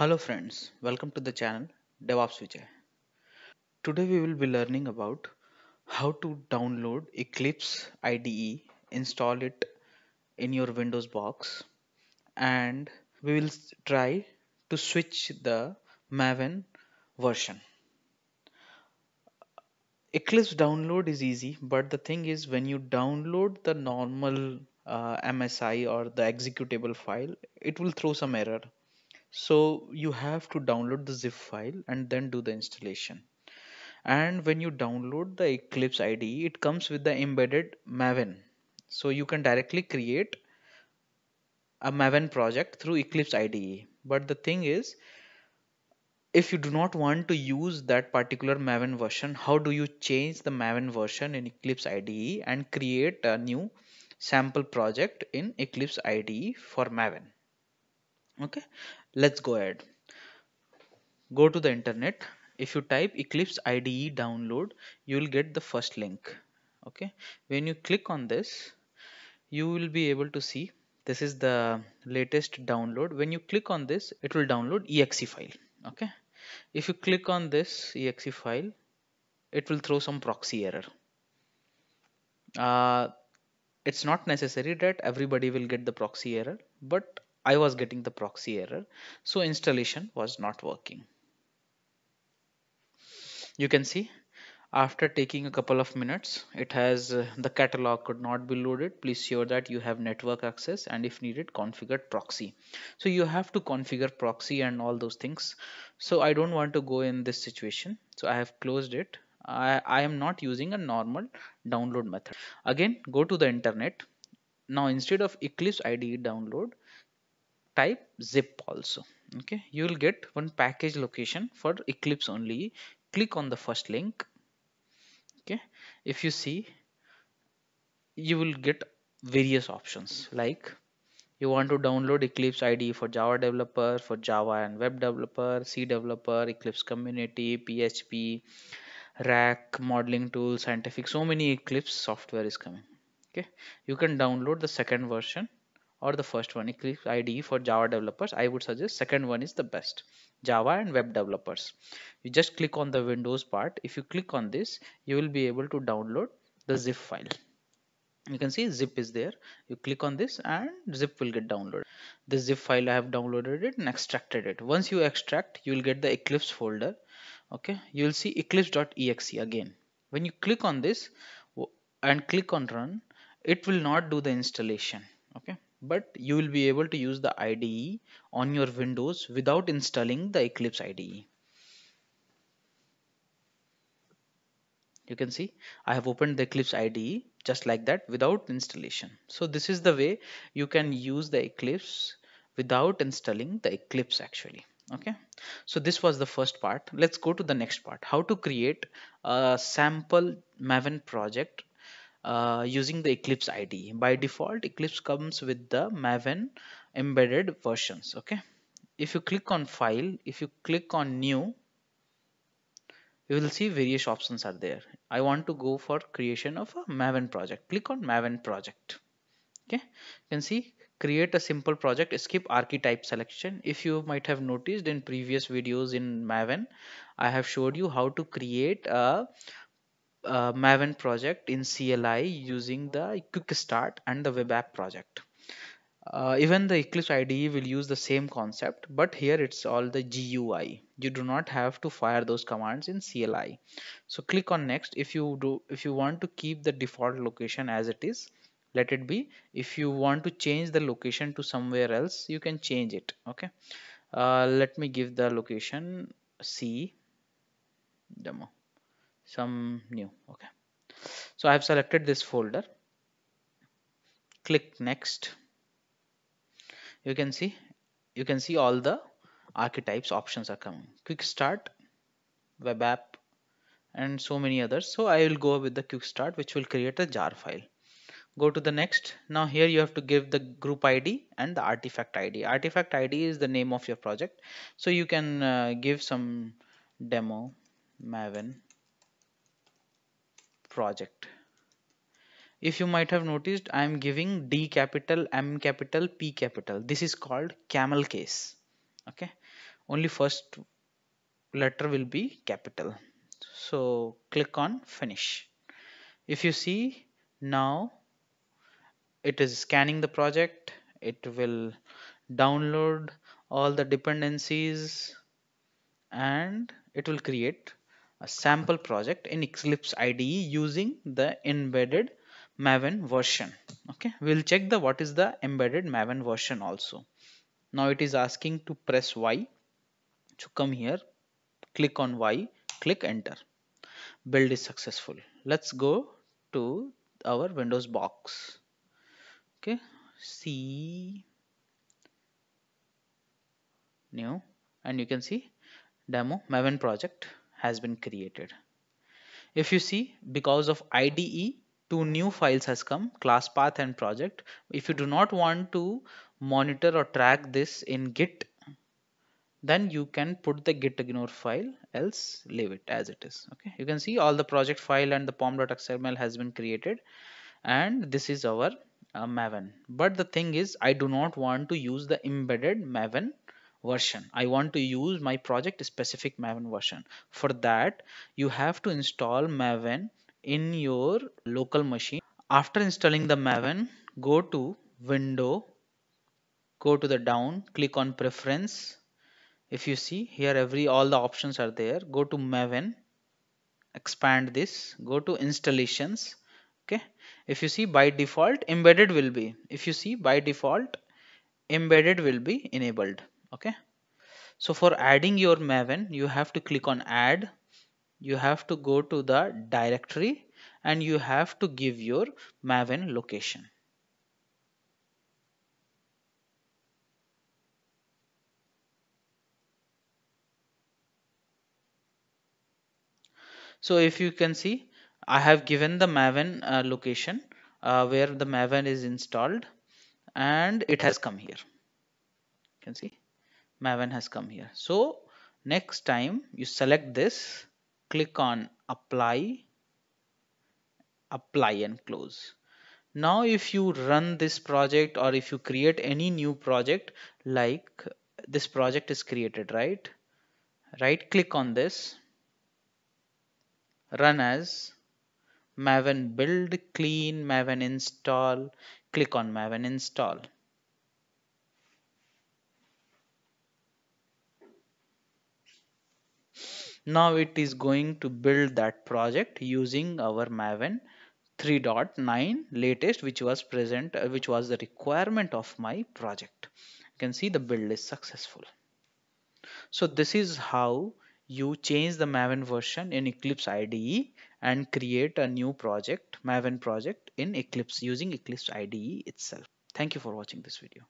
Hello friends, welcome to the channel DevOps Vijay. Today we will be learning about how to download Eclipse IDE, install it in your Windows box and we will try to switch the Maven version. Eclipse download is easy, but the thing is when you download the normal uh, MSI or the executable file, it will throw some error. So you have to download the zip file and then do the installation. And when you download the Eclipse IDE, it comes with the embedded Maven. So you can directly create a Maven project through Eclipse IDE. But the thing is, if you do not want to use that particular Maven version, how do you change the Maven version in Eclipse IDE and create a new sample project in Eclipse IDE for Maven? Okay, let's go ahead. Go to the internet. If you type Eclipse IDE download, you will get the first link. Okay, when you click on this, you will be able to see this is the latest download. When you click on this, it will download exe file. Okay, if you click on this exe file, it will throw some proxy error. Uh, it's not necessary that everybody will get the proxy error, but I was getting the proxy error, so installation was not working. You can see after taking a couple of minutes, it has uh, the catalog could not be loaded. Please sure that you have network access and if needed, configured proxy. So you have to configure proxy and all those things. So I don't want to go in this situation. So I have closed it. I, I am not using a normal download method. Again, go to the internet. Now instead of Eclipse IDE download, type zip also. Okay, you will get one package location for Eclipse only. Click on the first link okay if you see you will get various options like you want to download eclipse ide for java developer for java and web developer c developer eclipse community php rack modeling tool scientific so many eclipse software is coming okay you can download the second version or the first one. Eclipse ide for java developers. I would suggest second one is the best java and web developers. You just click on the windows part. If you click on this you will be able to download the zip file. You can see zip is there. You click on this and zip will get downloaded. This zip file i have downloaded it and extracted it. Once you extract you will get the eclipse folder. Okay? You will see eclipse.exe again. When you click on this and click on run it will not do the installation. Okay but you will be able to use the IDE on your Windows without installing the Eclipse IDE you can see I have opened the Eclipse IDE just like that without installation. So this is the way you can use the Eclipse without installing the Eclipse actually. Okay, so this was the first part. Let's go to the next part. How to create a sample Maven project uh, using the Eclipse IDE. By default, Eclipse comes with the Maven embedded versions. Okay, if you click on File, if you click on New, you will see various options are there. I want to go for creation of a Maven project. Click on Maven project. Okay, you can see create a simple project skip archetype selection if you might have noticed in previous videos in maven i have showed you how to create a, a maven project in cli using the quick start and the web app project uh, even the Eclipse IDE will use the same concept, but here it's all the GUI. You do not have to fire those commands in CLI. So click on next. If you do, if you want to keep the default location as it is, let it be. If you want to change the location to somewhere else, you can change it. Okay. Uh, let me give the location C demo, some new. Okay. So I have selected this folder. Click next. You can see you can see all the archetypes options are coming. Quick start web app and so many others. So i will go with the quick start which will create a jar file. Go to the next. Now here you have to give the group id and the artifact id artifact id is the name of your project. So you can uh, give some demo maven project. If you might have noticed i am giving d capital m capital p capital. This is called camel case. Okay? Only first letter will be capital. So click on finish. If you see now it is scanning the project. It will download all the dependencies and it will create a sample project in Eclipse IDE using the embedded Maven version. Okay we'll check the what is the embedded Maven version also. Now it is asking to press Y to come here click on Y click enter. Build is successful. Let's go to our Windows box. Okay see new and you can see demo maven project has been created. If you see because of IDE two new files has come class path and project. If you do not want to monitor or track this in git then you can put the git ignore file else leave it as it is okay? You can see all the project file and the pom.xml has been created and this is our uh, maven. But the thing is i do not want to use the embedded maven version. I want to use my project specific maven version. For that you have to install maven in your local machine. After installing the maven go to window go to the down click on preference. If you see here every all the options are there. Go to maven expand this go to installations okay? If you see by default embedded will be. If you see by default embedded will be enabled okay. So for adding your maven you have to click on add. You have to go to the directory and you have to give your maven location. So if you can see I have given the Maven uh, location uh, where the Maven is installed and it has come here. You can see Maven has come here. So next time you select this click on apply apply and close. Now if you run this project or if you create any new project like this project is created right? Right click on this run as maven build clean maven install click on maven install now it is going to build that project using our maven 3.9 latest which was present uh, which was the requirement of my project you can see the build is successful so this is how you change the Maven version in Eclipse IDE and create a new project, Maven project in Eclipse using Eclipse IDE itself. Thank you for watching this video.